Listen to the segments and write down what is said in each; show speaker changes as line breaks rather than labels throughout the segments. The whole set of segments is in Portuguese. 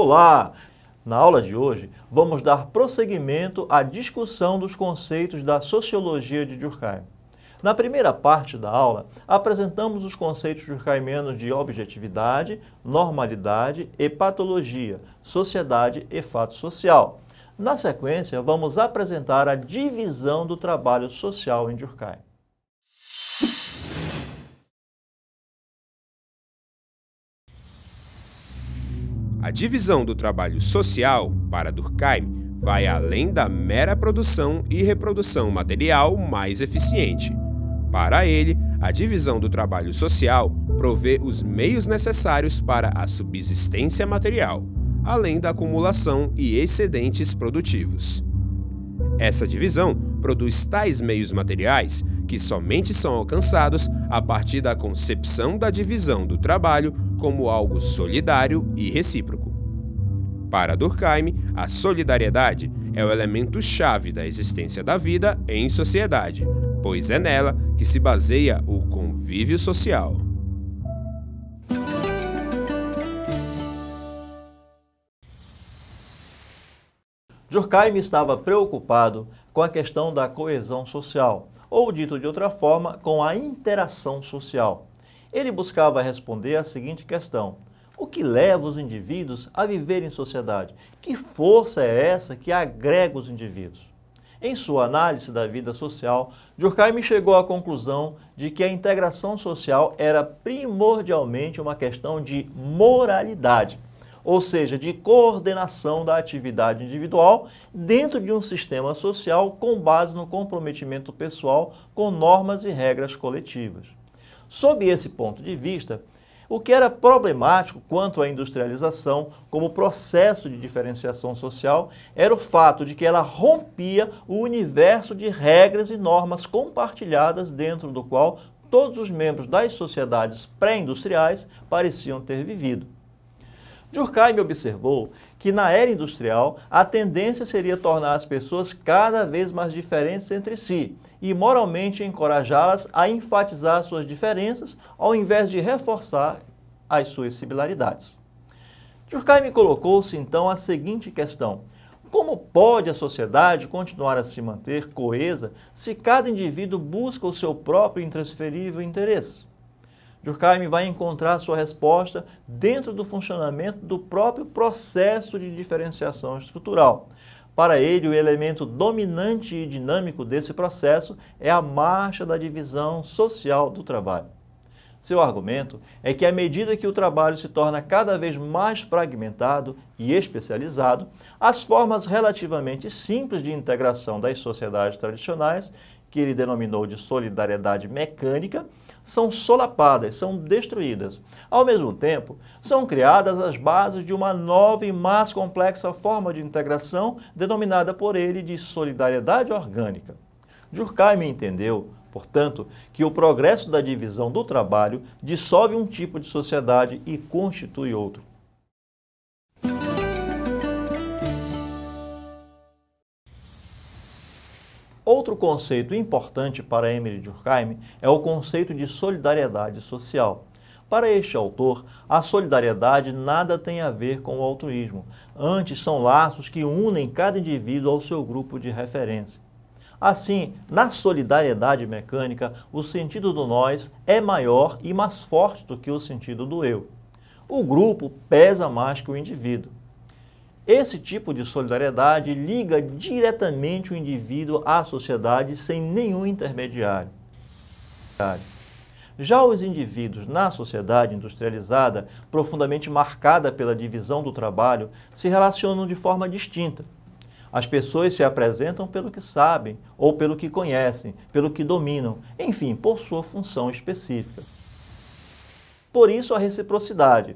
Olá! Na aula de hoje, vamos dar prosseguimento à discussão dos conceitos da sociologia de Durkheim. Na primeira parte da aula, apresentamos os conceitos durkheimianos de objetividade, normalidade e patologia, sociedade e fato social. Na sequência, vamos apresentar a divisão do trabalho social em Durkheim.
A divisão do trabalho social, para Durkheim, vai além da mera produção e reprodução material mais eficiente. Para ele, a divisão do trabalho social provê os meios necessários para a subsistência material, além da acumulação e excedentes produtivos. Essa divisão produz tais meios materiais que somente são alcançados a partir da concepção da divisão do trabalho como algo solidário e recíproco. Para Durkheim, a solidariedade é o elemento-chave da existência da vida em sociedade, pois é nela que se baseia o convívio social.
Durkheim estava preocupado com a questão da coesão social, ou dito de outra forma, com a interação social. Ele buscava responder à seguinte questão: o que leva os indivíduos a viver em sociedade? Que força é essa que agrega os indivíduos? Em sua análise da vida social, Durkheim chegou à conclusão de que a integração social era primordialmente uma questão de moralidade, ou seja, de coordenação da atividade individual dentro de um sistema social com base no comprometimento pessoal com normas e regras coletivas. Sob esse ponto de vista, o que era problemático quanto à industrialização como processo de diferenciação social era o fato de que ela rompia o universo de regras e normas compartilhadas dentro do qual todos os membros das sociedades pré-industriais pareciam ter vivido. Durkheim observou que na era industrial a tendência seria tornar as pessoas cada vez mais diferentes entre si e moralmente encorajá-las a enfatizar suas diferenças ao invés de reforçar as suas similaridades. Durkheim colocou-se então a seguinte questão: como pode a sociedade continuar a se manter coesa se cada indivíduo busca o seu próprio intransferível interesse? Durkheim vai encontrar sua resposta dentro do funcionamento do próprio processo de diferenciação estrutural. Para ele, o elemento dominante e dinâmico desse processo é a marcha da divisão social do trabalho. Seu argumento é que, à medida que o trabalho se torna cada vez mais fragmentado e especializado, as formas relativamente simples de integração das sociedades tradicionais, que ele denominou de solidariedade mecânica, são solapadas, são destruídas. Ao mesmo tempo, são criadas as bases de uma nova e mais complexa forma de integração, denominada por ele de solidariedade orgânica. Durkheim entendeu, portanto, que o progresso da divisão do trabalho dissolve um tipo de sociedade e constitui outro. Outro conceito importante para Emily Durkheim é o conceito de solidariedade social. Para este autor, a solidariedade nada tem a ver com o altruísmo. Antes, são laços que unem cada indivíduo ao seu grupo de referência. Assim, na solidariedade mecânica, o sentido do nós é maior e mais forte do que o sentido do eu. O grupo pesa mais que o indivíduo. Esse tipo de solidariedade liga diretamente o indivíduo à sociedade sem nenhum intermediário. Já os indivíduos na sociedade industrializada, profundamente marcada pela divisão do trabalho, se relacionam de forma distinta. As pessoas se apresentam pelo que sabem, ou pelo que conhecem, pelo que dominam, enfim, por sua função específica. Por isso a reciprocidade.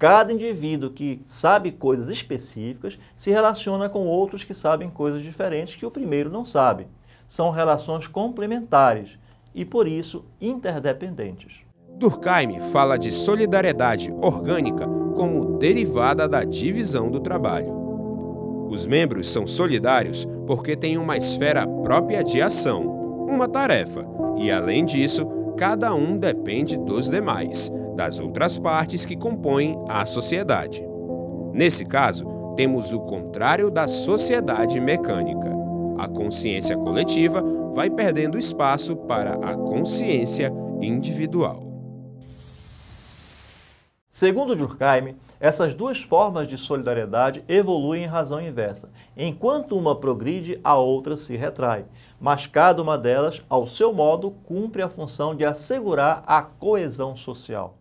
Cada indivíduo que sabe coisas específicas se relaciona com outros que sabem coisas diferentes que o primeiro não sabe. São relações complementares e, por isso, interdependentes.
Durkheim fala de solidariedade orgânica como derivada da divisão do trabalho. Os membros são solidários porque têm uma esfera própria de ação, uma tarefa, e além disso, cada um depende dos demais das outras partes que compõem a sociedade. Nesse caso, temos o contrário da sociedade mecânica. A consciência coletiva vai perdendo espaço para a consciência individual.
Segundo Durkheim, essas duas formas de solidariedade evoluem em razão inversa. Enquanto uma progride, a outra se retrai. Mas cada uma delas, ao seu modo, cumpre a função de assegurar a coesão social.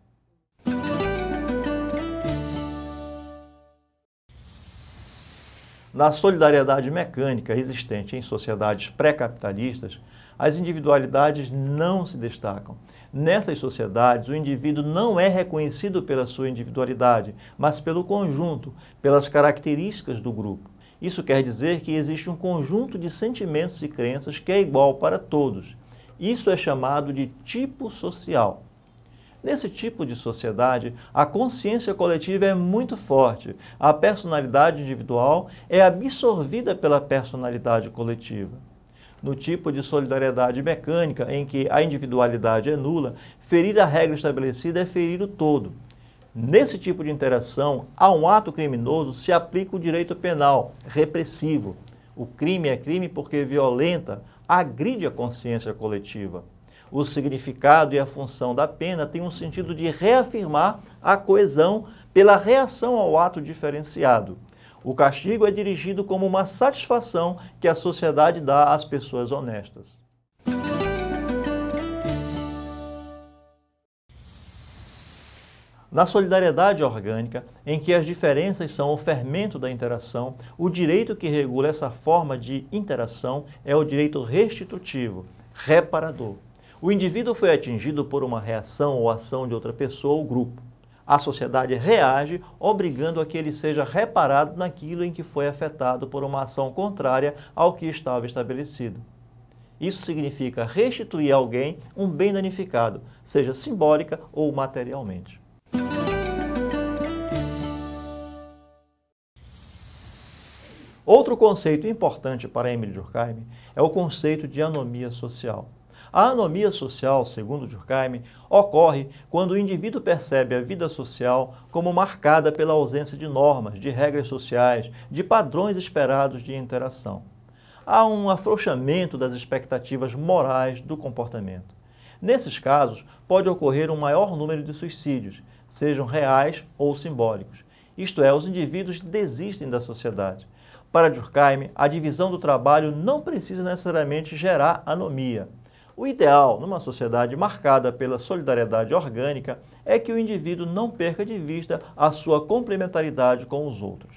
Na solidariedade mecânica existente em sociedades pré-capitalistas, as individualidades não se destacam. Nessas sociedades, o indivíduo não é reconhecido pela sua individualidade, mas pelo conjunto, pelas características do grupo. Isso quer dizer que existe um conjunto de sentimentos e crenças que é igual para todos. Isso é chamado de tipo social. Nesse tipo de sociedade, a consciência coletiva é muito forte. A personalidade individual é absorvida pela personalidade coletiva. No tipo de solidariedade mecânica, em que a individualidade é nula, ferir a regra estabelecida é ferir o todo. Nesse tipo de interação, a um ato criminoso se aplica o direito penal, repressivo. O crime é crime porque violenta, agride a consciência coletiva o significado e a função da pena tem um sentido de reafirmar a coesão pela reação ao ato diferenciado. O castigo é dirigido como uma satisfação que a sociedade dá às pessoas honestas. Na solidariedade orgânica, em que as diferenças são o fermento da interação, o direito que regula essa forma de interação é o direito restitutivo, reparador. O indivíduo foi atingido por uma reação ou ação de outra pessoa ou grupo. A sociedade reage, obrigando a que ele seja reparado naquilo em que foi afetado por uma ação contrária ao que estava estabelecido. Isso significa restituir a alguém um bem danificado, seja simbólica ou materialmente. Outro conceito importante para Emile Durkheim é o conceito de anomia social. A anomia social, segundo Durkheim, ocorre quando o indivíduo percebe a vida social como marcada pela ausência de normas, de regras sociais, de padrões esperados de interação. Há um afrouxamento das expectativas morais do comportamento. Nesses casos, pode ocorrer um maior número de suicídios, sejam reais ou simbólicos. Isto é, os indivíduos desistem da sociedade. Para Durkheim, a divisão do trabalho não precisa necessariamente gerar anomia. O ideal, numa sociedade marcada pela solidariedade orgânica, é que o indivíduo não perca de vista a sua complementaridade com os outros.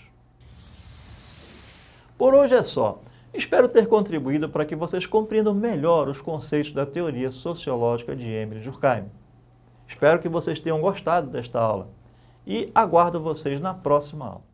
Por hoje é só. Espero ter contribuído para que vocês compreendam melhor os conceitos da teoria sociológica de Emile Durkheim. Espero que vocês tenham gostado desta aula e aguardo vocês na próxima aula.